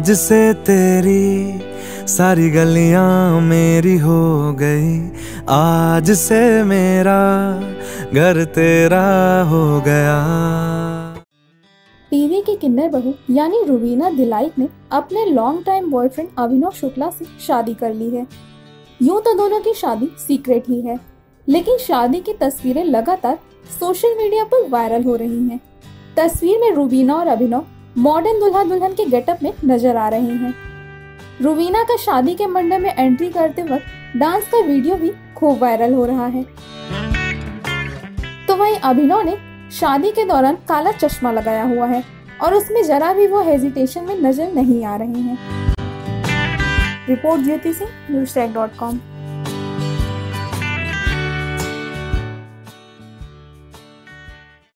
आज से तेरी सारी गलियाँ मेरी हो गई। आज से मेरा घर तेरा हो गया। टीवी की किन्नर बहू, यानी रुबीना दिलाइक ने अपने long time boyfriend Abhinav Shukla से शादी कर ली है। यूँ तो दोनों की शादी सीक्रेट ही है, लेकिन शादी की तस्वीरें लगातार सोशल मीडिया पर वायरल हो रही हैं। तस्वीर में रूबीना और अभिनव मॉडर्न दुल्हा दुल्हन के गेटअप में नज़र आ रहे हैं। रूबीना का शादी के मंडप में एंट्री करते वक्त डांस का वीडियो भी खूब वायरल हो रहा है। तो वहीं अभिनव ने शादी के दौरान काला चश्मा लगाया हुआ है और उसमें जरा भी वो हेजिटेशन में नज़र नहीं आ रहे हैं। Report Jyoti Singh news dot com.